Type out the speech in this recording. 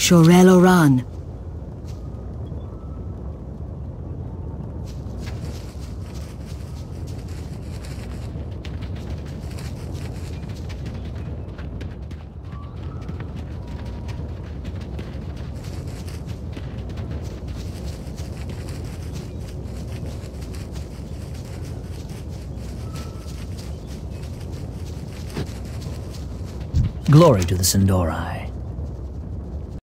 Shorel Oran. Glory to the Sindori.